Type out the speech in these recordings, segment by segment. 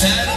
time.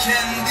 can